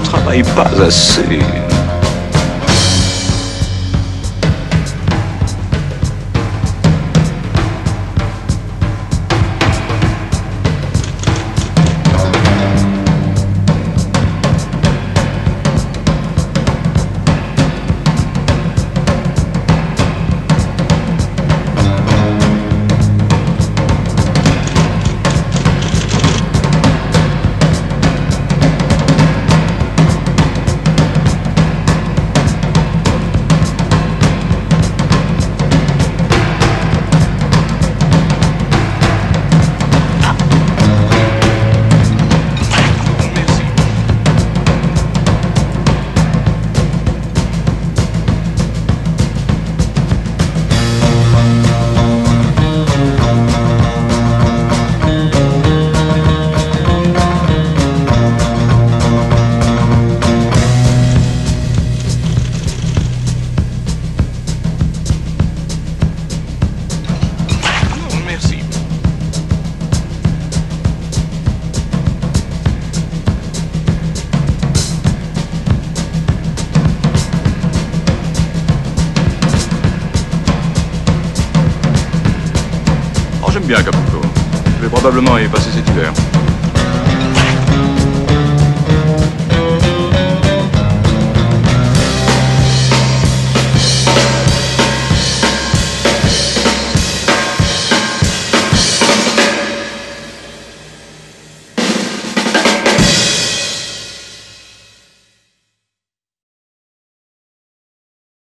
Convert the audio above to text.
travaille pas assez. J'aime bien Acapulco. Je vais probablement y passer cet hiver.